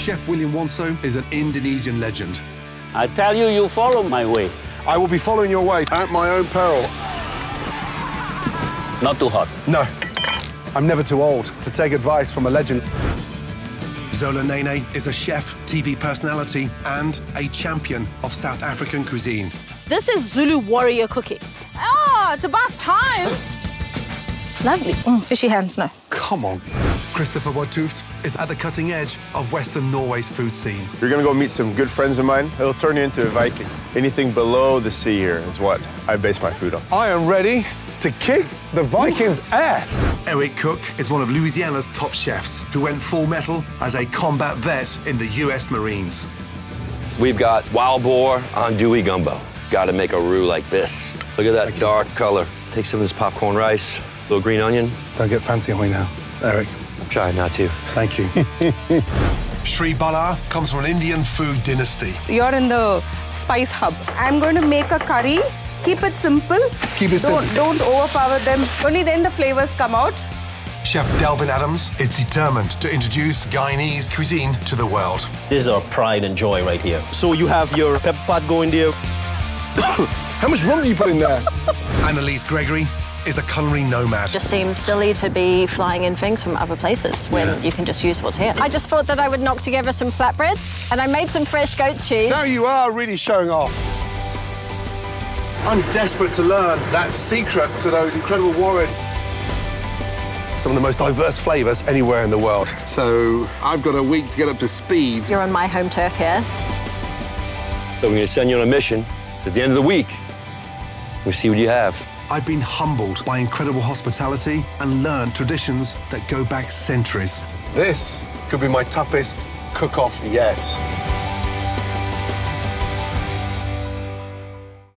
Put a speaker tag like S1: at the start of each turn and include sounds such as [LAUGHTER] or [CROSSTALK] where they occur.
S1: Chef William Wongso is an Indonesian legend.
S2: I tell you, you follow my way.
S3: I will be following your way at my own peril.
S2: Not too hot.
S3: No, I'm never too old to take advice from a legend.
S1: Zola Nene is a chef, TV personality, and a champion of South African cuisine.
S4: This is Zulu warrior cooking. Oh, it's about time. Lovely. Mm, fishy hands, no.
S3: Come on.
S1: Christopher Haatuft is at the cutting edge of Western Norway's food scene.
S5: You're gonna go meet some good friends of mine. It'll turn you into a Viking. Anything below the sea here is what I base my food on.
S3: I am ready to kick the Vikings' ass.
S1: Eric Cook is one of Louisiana's top chefs who went full metal as a combat vet in the U.S. Marines.
S6: We've got wild boar andouille gumbo. Got to make a roux like this. Look at that dark color. Take some of this popcorn rice, little green onion.
S3: Don't get fancy on me now, Eric.
S6: I'm trying not to.
S3: Thank you. [LAUGHS]
S1: Sri Bala comes from an Indian food dynasty.
S7: You're in the spice hub. I'm going to make a curry. Keep it simple.
S3: Keep it
S7: don't,
S3: simple.
S7: Don't overpower them. Only then the flavors come out.
S1: Chef Delven Adams is determined to introduce Guyanese cuisine to the world.
S8: This is our pride and joy right here. So you have your pepper pot going there. [COUGHS]
S3: How much rum do you put in there?
S1: Analiese Gregory is a culinary nomad.
S9: just seems silly to be flying in things from other places when
S1: Yeah.
S9: you can just use what's here. I just thought that I would knock together some flatbread, and I made some fresh goat's cheese.
S3: Now you are really showing off.
S1: I'm desperate to learn that secret to those incredible warriors.
S3: Some of the most diverse flavors anywhere in the world. So I've got a week to get up to speed.
S9: You're on my home turf here.
S6: So we're gonna send you on a mission. At the end of the week, we'll see what you have.
S1: I've been humbled by incredible hospitality and learned traditions that go back centuries.
S3: This could be my toughest cook-off yet.